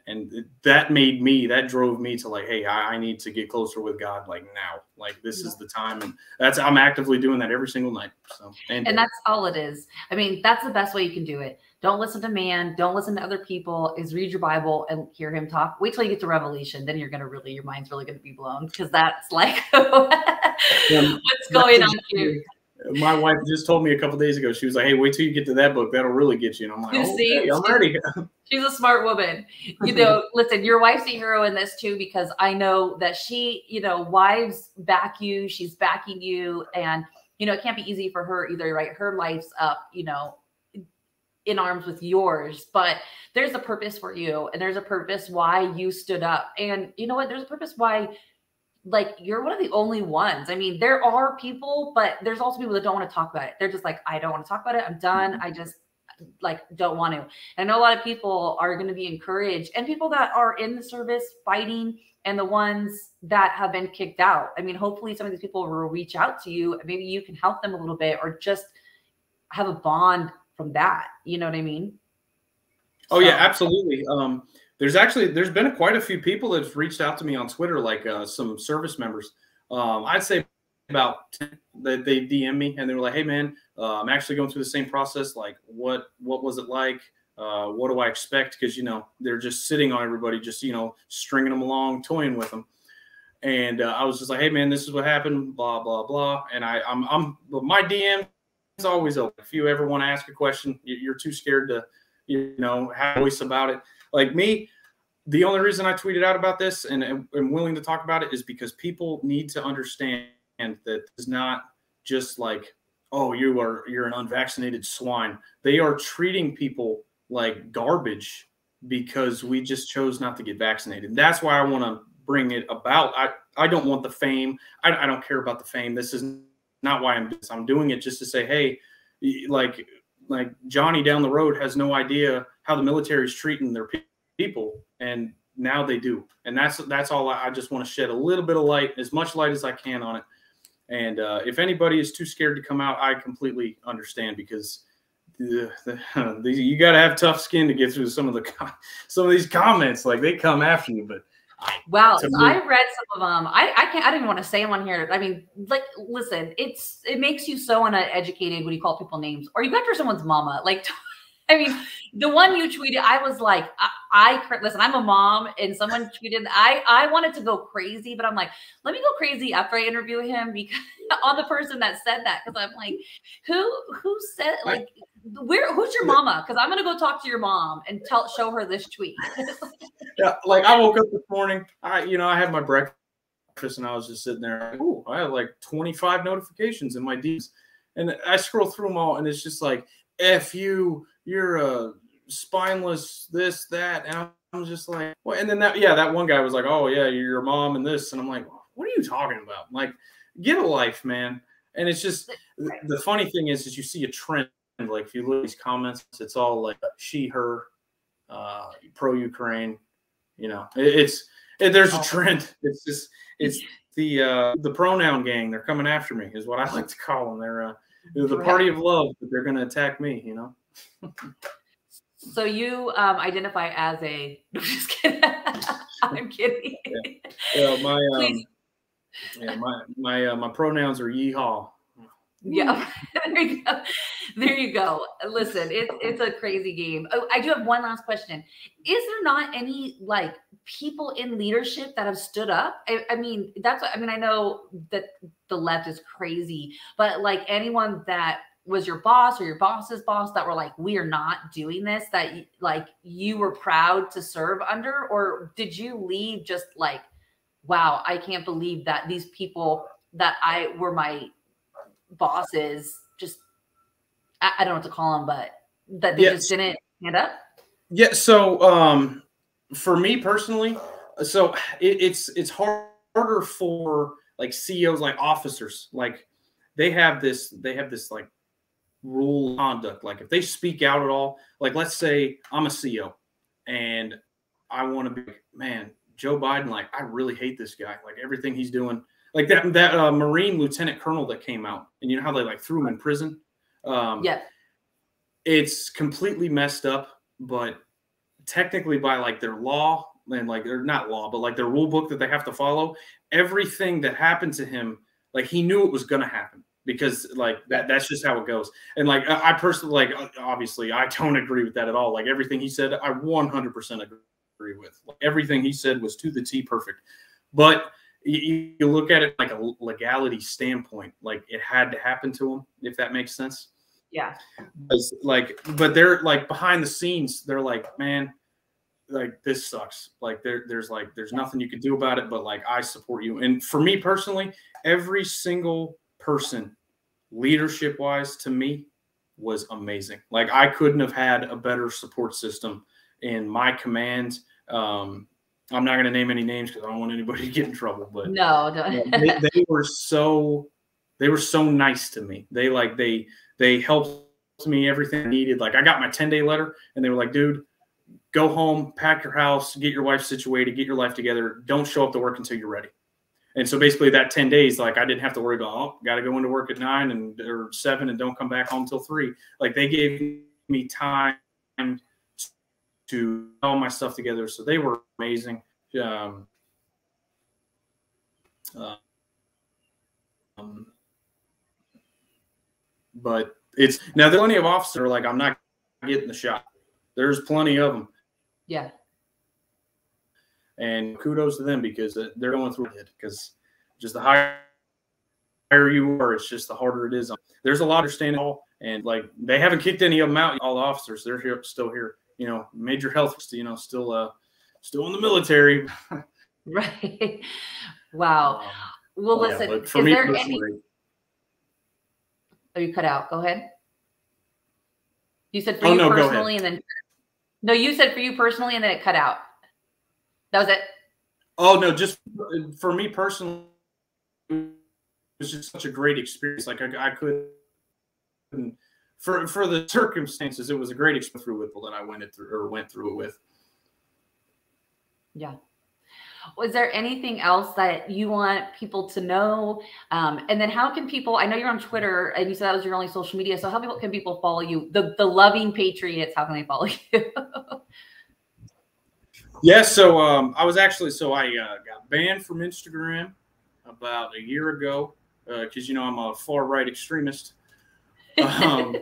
and that made me that drove me to like hey I, I, need to get closer with god like now. Like this yeah. is the time and that's i'm actively doing that every single night so and, and that's all it is. I mean that's the best way you can do it. Don't listen to man don't listen to other people is read your bible and hear him talk. Wait till you get to revelation then you're gonna really your mind's really gonna be blown because that's like [laughs] what's going on here my wife just told me a couple days ago. She was like, "Hey, wait till you get to that book. That'll really get you." And I'm like, "Oh, see, I'm ready." [laughs] she's a smart woman. You know, [laughs] listen, your wife's a hero in this too because I know that she, you know, wives back you. She's backing you, and you know, it can't be easy for her either. Right, her life's up. You know, in arms with yours, but there's a purpose for you, and there's a purpose why you stood up. And you know what? There's a purpose why like you're one of the only ones. I mean, there are people, but there's also people that don't want to talk about it. They're just like, I don't want to talk about it. I'm done. Mm-hmm. I just like don't want to. And I know a lot of people are going to be encouraged and people that are in the service fighting and the ones that have been kicked out. I mean, hopefully some of these people will reach out to you. Maybe you can help them a little bit or just have a bond from that. You know what I mean? Oh so. yeah, absolutely. Um, there's actually there's been quite a few people that've reached out to me on Twitter, like uh, some service members. Um, I'd say about 10 that they DM me and they were like, "Hey man, uh, I'm actually going through the same process. Like, what what was it like? Uh, what do I expect? Because you know they're just sitting on everybody, just you know stringing them along, toying with them." And uh, I was just like, "Hey man, this is what happened." Blah blah blah. And I I'm I'm but my DM is always open. If you ever want to ask a question, you're too scared to you know have a voice about it like me, the only reason I tweeted out about this and I'm willing to talk about it is because people need to understand that it's not just like, oh, you are you're an unvaccinated swine. They are treating people like garbage because we just chose not to get vaccinated. And that's why I want to bring it about. I, I don't want the fame. I, I don't care about the fame. This is not why I'm I'm doing it just to say, hey, like like Johnny down the road has no idea how the military is treating their people, and now they do. And that's that's all. I, I just want to shed a little bit of light, as much light as I can on it. And uh, if anybody is too scared to come out, I completely understand because the, the, [laughs] the, you got to have tough skin to get through some of the [laughs] some of these comments. Like they come after you, but Wow, I read some of them. I, I can't. I didn't want to say them on here. I mean, like, listen, it's it makes you so uneducated when you call people names, or you go after someone's mama. Like, [laughs] I mean, the one you tweeted, I was like, I, I, listen. I'm a mom, and someone tweeted. I I wanted to go crazy, but I'm like, let me go crazy after I interview him because [laughs] on the person that said that because I'm like, who who said like where who's your mama? Because I'm gonna go talk to your mom and tell show her this tweet. [laughs] yeah, like I woke up this morning. I you know I had my breakfast and I was just sitting there. Like, oh, I had like 25 notifications in my D's, and I scroll through them all, and it's just like f you you're a spineless this that. And i'm just like well and then that yeah that one guy was like oh yeah you're your mom and this. And i'm like what are you talking about? Like get a life man. And it's just the funny thing is is you see a trend. Like if you look at these comments it's all like she her uh pro ukraine you know. It, it's it, there's a oh. trend. [laughs] It's just it's the uh the pronoun gang. They're coming after me is what i [laughs] like to call them. They're uh the party of love, but they're going to attack me, you know? So you um, identify as a, [laughs] no, just kidding. [laughs] I'm kidding. Yeah, yeah my, um, yeah, my, my, uh, my pronouns are yeehaw. Yeah, [laughs] there you go. There you go. Listen, it's it's a crazy game. Oh, I do have one last question. Is there not any like people in leadership that have stood up? I, I mean, that's I mean, I know that the left is crazy, but like anyone that was your boss or your boss's boss that were like, we are not doing this, that like you were proud to serve under, or did you leave just like, wow, I can't believe that these people that I were my bosses just I, I, don't know what to call them, but that they yes. just didn't stand up? Yeah. So um for me personally, so it, it's it's harder for like CEOs, like officers, like they have this they have this like rule conduct. Like if they speak out at all, like let's say I'm a CEO and I want to be man, Joe Biden, like I really hate this guy. Like everything he's doing like that that uh, Marine lieutenant colonel that came out, and you know how they like threw him in prison. Um, yeah. it's completely messed up, but technically by like their law and like they're not law, but like their rule book that they have to follow, everything that happened to him, like he knew it was gonna happen because like that that's just how it goes. And like I personally like uh, obviously I don't agree with that at all. Like everything he said, I 100% agree with. Like everything he said was to the T perfect. But you, you look at it like a legality standpoint, like it had to happen to him, if that makes sense. Yeah. Like, but they're like behind the scenes, they're like, man, like this sucks. Like there, there's like there's nothing you can do about it, but like I support you. And for me personally, every single person, leadership wise, to me, was amazing. Like I couldn't have had a better support system in my command. Um, I'm not going to name any names because I don't want anybody to get in trouble. But no, they, they were so they were so nice to me. They like they they helped me everything I needed. Like I got my 10 day letter, and they were like, "Dude, go home, pack your house, get your wife situated, get your life together. Don't show up to work until you're ready." And so basically, that 10 days, like I didn't have to worry about, oh, got to go into work at nine and or seven, and don't come back home till three. Like they gave me time to all my stuff together. So they were amazing. Um, uh, um, but it's now there's plenty of officers like, I'm not getting the shot. There's plenty of them. Yeah. And kudos to them because they're going through it because just the higher higher you are, it's just the harder it is. There's a lot of standing understanding and like they haven't kicked any of them out. All the officers, they're here, still here you know, major health, you know, still uh still in the military. [laughs] right. Wow. Um, well, listen, yeah, for me there any... Oh, you cut out. Go ahead. You said for oh, you no, personally, and then no, you said for you personally, and then it cut out. That was it. Oh no, just for me personally, it was just such a great experience. Like I, I couldn't for for the circumstances, it was a great experience through Whipple that I went it through or went through it with. Yeah. Was there anything else that you want people to know? Um, and then how can people? I know you're on Twitter, and you said that was your only social media. So how people can people follow you? The the loving patriots. How can they follow [laughs] you? Yes. Yeah, so um, I was actually so I uh, got banned from Instagram about a year ago because uh, you know I'm a far right extremist [laughs] um,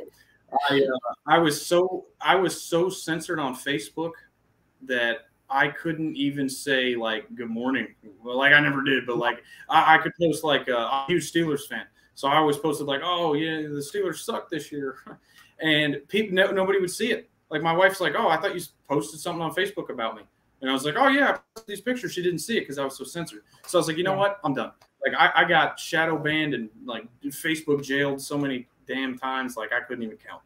I uh, I was so I was so censored on Facebook that I couldn't even say like good morning. Well, like I never did, but like I, I could post like uh, I'm a huge Steelers fan, so I always posted like, oh yeah, the Steelers suck this year, [laughs] and people no, nobody would see it. Like my wife's like, oh, I thought you posted something on Facebook about me, and I was like, oh yeah, these pictures. She didn't see it because I was so censored. So I was like, you know yeah. what, I'm done. Like I, I got shadow banned and like Facebook jailed so many damn times like I couldn't even count.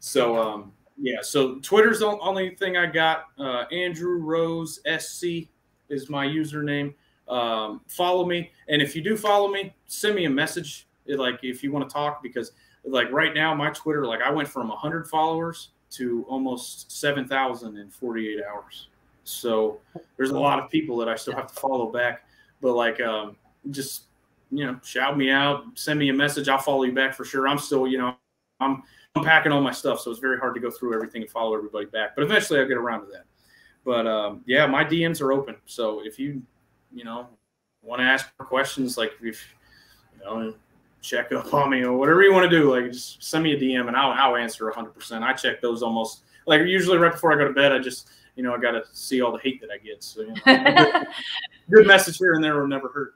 So um, yeah, so Twitter's the only thing I got. Uh, Andrew Rose SC is my username. Um, follow me, and if you do follow me, send me a message. Like if you want to talk, because like right now my Twitter, like I went from 100 followers to almost 7,000 in 48 hours. So there's a lot of people that I still have to follow back. But like, um, just you know, shout me out, send me a message. I'll follow you back for sure. I'm still, you know, I'm unpacking all my stuff, so it's very hard to go through everything and follow everybody back. But eventually, I'll get around to that. But um, yeah, my DMs are open. So if you, you know, want to ask questions, like if you know, check up on me or whatever you want to do, like just send me a DM and I'll, I'll answer 100%. I check those almost like usually right before I go to bed. I just you know I got to see all the hate that I get. So you know, [laughs] [laughs] good, message here and there will never hurt.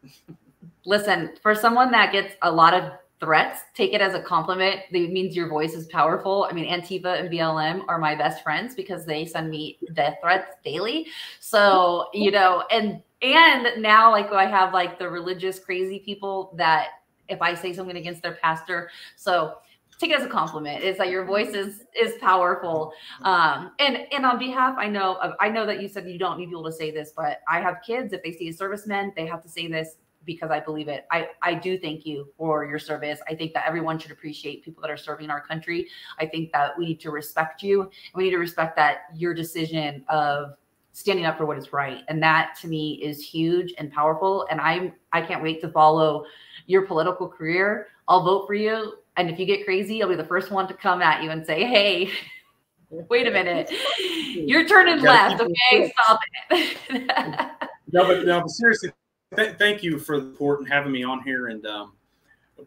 listen, for someone that gets a lot of threats, take it as a compliment. It means your voice is powerful. I mean, Antifa and BLM are my best friends because they send me death threats daily. So, you [laughs] know, and and now like I have like the religious crazy people that if I say something against their pastor, so take it as a compliment is that your voice is is powerful um and and on behalf i know i know that you said you don't need people to say this but i have kids if they see a serviceman they have to say this because I believe it. I, I do thank you for your service. I think that everyone should appreciate people that are serving our country. I think that we need to respect you. We need to respect that your decision of standing up for what is right. And that to me is huge and powerful. And I'm I can't wait to follow your political career. I'll vote for you And if you get crazy, I'll be the first one to come at you and say, hey, [laughs] wait a minute. You're turning left. Okay, stop it. [laughs] no, but, no, but seriously, th- thank you for the support and having me on here. And, um,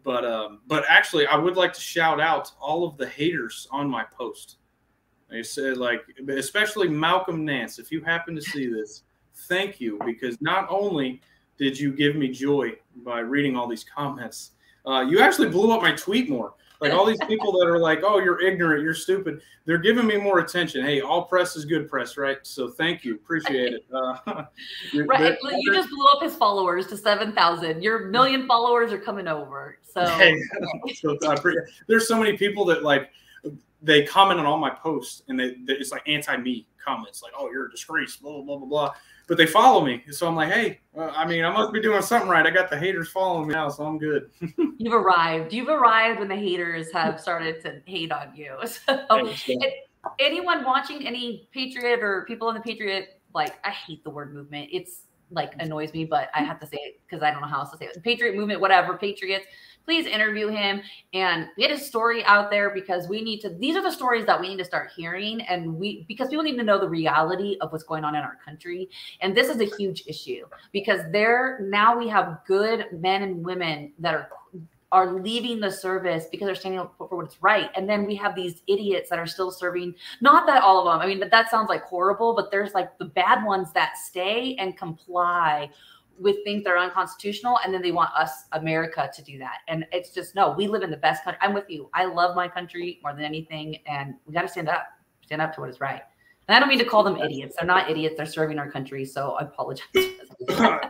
but, um, but actually, I would like to shout out all of the haters on my post. I said, like, especially Malcolm Nance, if you happen to see this, thank you because not only did you give me joy by reading all these comments, uh, you actually blew up my tweet more. Like all these people that are like, "Oh, you're ignorant, you're stupid," they're giving me more attention. Hey, all press is good press, right? So thank you, appreciate it. Uh, [laughs] right, you just blew up his followers to seven thousand. Your million followers are coming over. So, [laughs] hey, so there's so many people that like they comment on all my posts, and they, they it's like anti-me comments, like, "Oh, you're a disgrace," blah blah blah blah blah but they follow me. So I'm like, hey, I mean, I must be doing something right. I got the haters following me now, so I'm good. [laughs] You've arrived. You've arrived when the haters have started to hate on you. [laughs] So anyone watching any Patriot or people in the Patriot, like, I hate the word movement. It's like annoys me, but I have to say it because I don't know how else to say it. Patriot movement, whatever, Patriots please interview him and get his story out there because we need to these are the stories that we need to start hearing and we because people need to know the reality of what's going on in our country and this is a huge issue because there now we have good men and women that are are leaving the service because they're standing up for what's right. And then we have these idiots that are still serving. Not that all of them, I mean, that sounds like horrible, but there's like the bad ones that stay and comply with things that are unconstitutional and then they want us america to do that. And it's just no we live in the best country i'm with you. I love my country more than anything and we got to stand up stand up to what is right. And i don't mean to call them idiots. They're not idiots. They're serving our country so i apologize. [laughs] [laughs]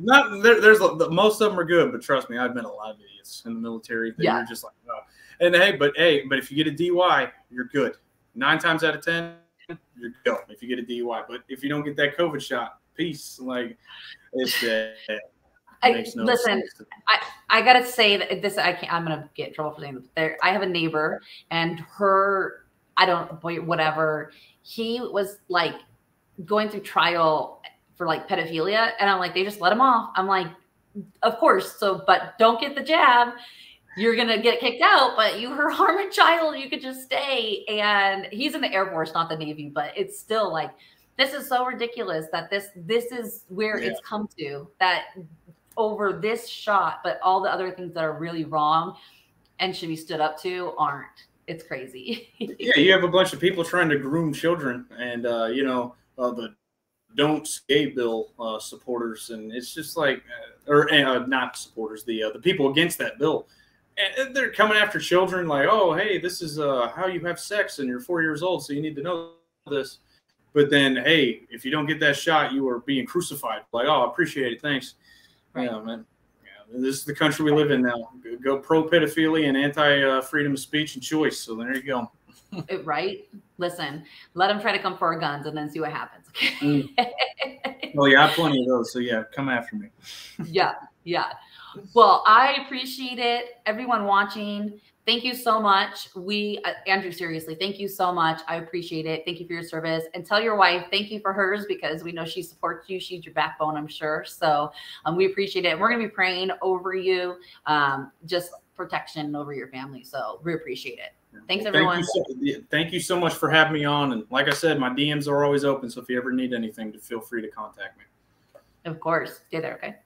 Not there, there's most of them are good but trust me i've met a lot of idiots in the military that yeah. are just like oh. and hey but hey but if you get a dui you're good. Nine times out of ten you're good if you get a dui but if you don't get that covid shot peace like it's [sighs] that. I, no listen, I, I gotta say that this I can't. I'm gonna get in trouble for saying. There, I have a neighbor, and her, I don't whatever. He was like going through trial for like pedophilia, and I'm like, they just let him off. I'm like, of course. So, but don't get the jab. You're gonna get kicked out. But you her harm a child, you could just stay. And he's in the Air Force, not the Navy, but it's still like this is so ridiculous that this this is where yeah. it's come to that over this shot, but all the other things that are really wrong and should be stood up to aren't. It's crazy. [laughs] yeah, you have a bunch of people trying to groom children, and uh, you know uh, the don't gay bill uh, supporters, and it's just like, uh, or uh, not supporters, the uh, the people against that bill, and they're coming after children like, oh, hey, this is how you have sex, and you're four years old, so you need to know this. But then, hey, if you don't get that shot, you are being crucified. Like, oh, I appreciate it. Thanks. Right. Yeah, man. Yeah, this is the country we live in now. Go pro pedophilia and anti uh, freedom of speech and choice. So there you go. [laughs] right? Listen, let them try to come for our guns and then see what happens. mm. [laughs] Well, yeah, I have plenty of those. So yeah, come after me. yeah, yeah. Well, I appreciate it. Everyone watching, Thank you so much. We, uh, Andrew, seriously, thank you so much. I appreciate it. Thank you for your service. And tell your wife thank you for hers because we know she supports you. She's your backbone, I'm sure. So um, we appreciate it. And we're going to be praying over you, um, just protection over your family. So we appreciate it. Thanks, everyone. Thank you, so, thank you so much for having me on. And like I said, my DMs are always open. So if you ever need anything, feel free to contact me. Of course. Stay there. Okay.